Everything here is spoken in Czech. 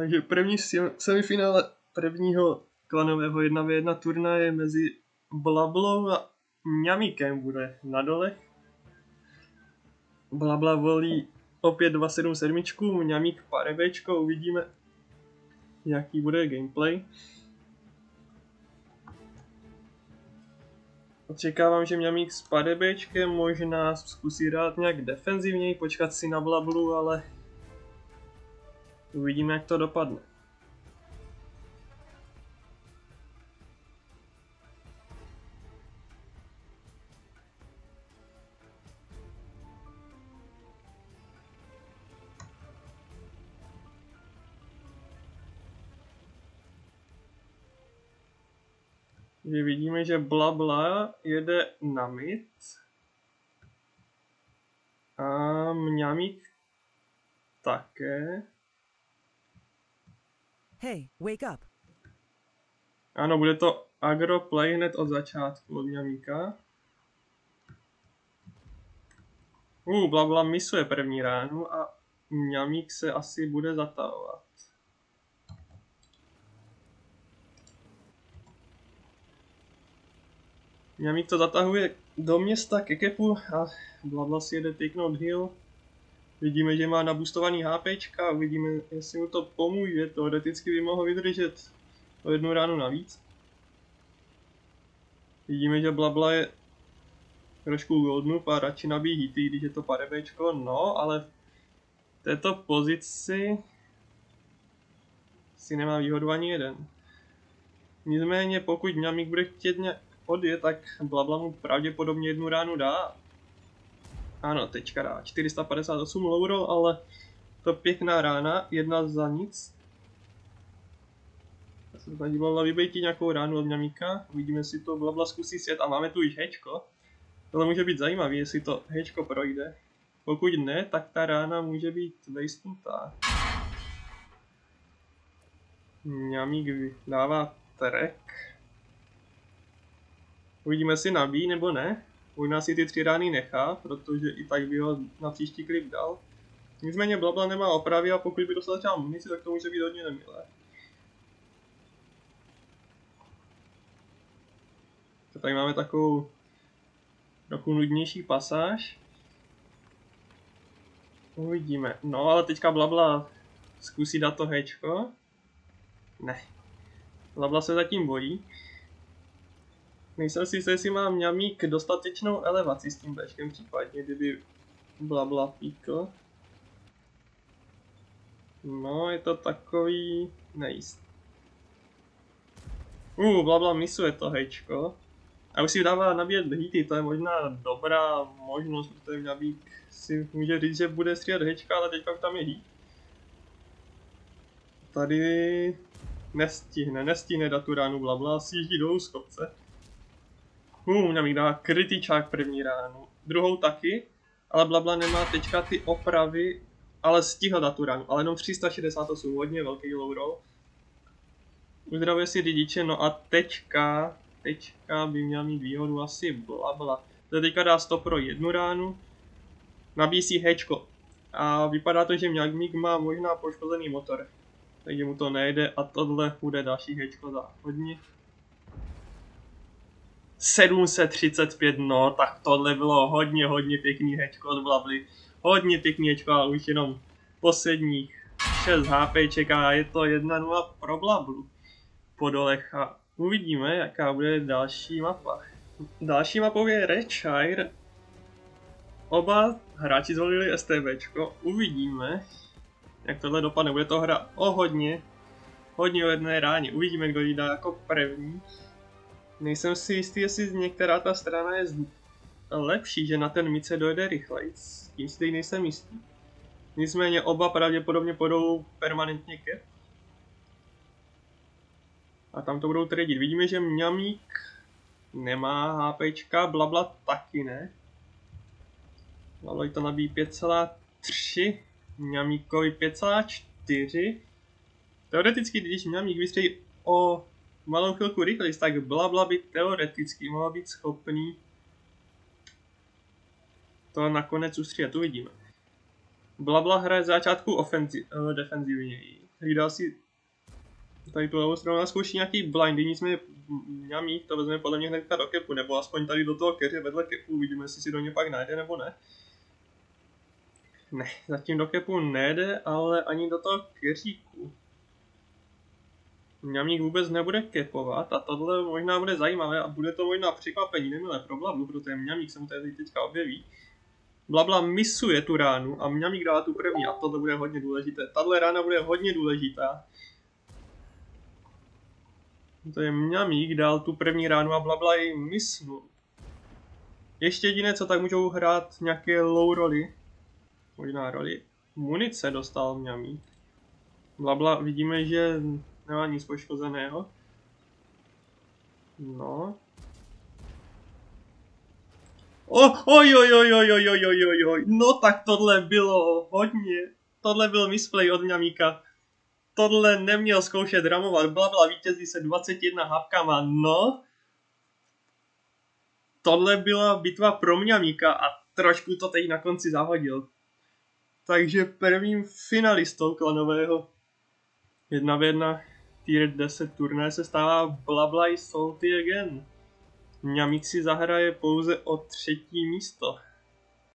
Takže první semifinále prvního klanového 1v1 turnaje mezi Blablou a Mňamíkem bude na dole. Blabla volí opět 277, Mňamík parebečko, uvidíme jaký bude gameplay. Očekávám, že Mňamík s padebečkem možná zkusí dát nějak defenzivněji, počkat si na Blablu, ale uvidíme, jak to dopadne. že vidíme, že Blabla jede na mid a Mňamík také. Hey, wake up. Ano, bude to agro play hned od začátku od Mňamíka. Uh, Blabla misuje první ránu a Mňamík se asi bude zatahovat. Mňamík to zatahuje do města ke kepu a Blabla si jede pěknout hill. Vidíme, že má nabustovaný HP, uvidíme, jestli mu to pomůže. Teoreticky by mohl vydržet o jednu ránu navíc. Vidíme, že Blabla je trošku goldnu a radši nabíjí hity, když je to parebečko, no, ale v této pozici si nemá výhodu ani jeden. Nicméně pokud Mňamík bude chtět nějak odje, tak Blabla mu pravděpodobně jednu ránu dá. Ano, teďka dá 458 low ale to pěkná rána, jedna za nic. Já se snaží Blabla vybejtit nějakou ránu od Mňamíka, uvidíme si to Blabla zkusí svět a máme tu již hečko. Tohle může být zajímavý, jestli to hečko projde. Pokud ne, tak ta rána může být vejstnutá. Mňamík dává track. Uvidíme, si nabíjí nebo ne. Možná si ty tři rány nechá, protože i tak by ho na příští klip dal. Nicméně Blabla nemá opravy a pokud by dostal třeba munici, tak to může být hodně nemilé. Tady máme takovou trochu nudnější pasáž. Uvidíme. No ale teďka Blabla zkusí dát to hečko. Ne. Blabla se zatím bojí. Nejsem si jistý, jestli má Mňamík dostatečnou elevaci s tím Bčkem případně, kdyby blabla píkl. No, je to takový nejist. Uh, blabla misuje to hejčko. A už si dává nabíjet hity, to je možná dobrá možnost, protože Mňamík si může říct, že bude střídat hečka, ale teďka tam je hit. Tady nestihne, nestihne dát tu ránu blabla, sjíždí dolů z. Hum, mi dá kritičák první ránu. Druhou taky, ale Blabla nemá teďka ty opravy, ale stihl dát tu ránu. Ale jenom 368, hodně velký low roll. Uzdravuje si rodiče, no a teďka, teďka by měl mít výhodu asi Blabla. To teďka dá 100 pro jednu ránu, nabíjí si hečko. A vypadá to, že Mjagmik má možná poškozený motor. Takže mu to nejde a tohle bude další hečko za hodně 735, no, tak tohle bylo hodně, hodně pěkný hečko od Blavly. Hodně pěkný hečko, ale už jenom posledních 6 HP čeká, je to 1-0 pro Blavlu. Po dolech a uvidíme, jaká bude další mapa. Další mapou je Redshire. Oba hráči zvolili STBčko, uvidíme, jak tohle dopadne. Bude to hra o hodně, hodně o jedné ráně. Uvidíme, kdo ji dá jako první. Nejsem si jistý, jestli některá ta strana je lepší, že na ten mice dojde rychleji. S tím si nejsem jistý. Nicméně oba pravděpodobně podou permanentně cap. A tam to budou tradit. Vidíme, že Mňamík nemá HPčka, blabla taky ne. Blabla to nabíjí 5,3, Mňamíkovi 5,4. Teoreticky, když Mňamík vystřelí o malou chvilku rychleji, tak Blabla by teoreticky mohla být schopný to nakonec ustříhat, uvidíme. Blabla hraje začátku ofenzi- uh, defenzivněji. hlídá si tady tu levou stranu zkouší nějaký blindy, nicméně Mňamík to vezme podle mě hnedka do kepu, nebo aspoň tady do toho keře vedle kepu, uvidíme, jestli si do něj pak najde nebo ne. Ne, zatím do kepu nejde, ale ani do toho keříku. Mňamík vůbec nebude kepovat a tohle možná bude zajímavé a bude to možná překvapení, nemilé pro Blablu, protože Mňamík se mu tady teďka objeví. Blabla misuje tu ránu a Mňamík dává tu první a tohle bude hodně důležité. Tahle rána bude hodně důležitá. To je Mňamík, dal tu první ránu a Blabla ji misnul. Ještě jediné, co tak můžou hrát nějaké low roli. Možná roli. Munice dostal Mňamík. Blabla vidíme, že nemá nic poškozeného. No. Oh, oj, oj, oj, oj, oj, oj, oj, oj, oj, no tak tohle bylo hodně, tohle byl misplay od Mňamíka. Tohle neměl zkoušet ramovat, blabla vítězí se 21 hapkama, no. Tohle byla bitva pro Mňamíka a trošku to teď na konci zahodil. Takže prvním finalistou klanového 1 v 1 tier 10 turné se stává Blablai Salty Again. Mňamík si zahraje pouze o třetí místo.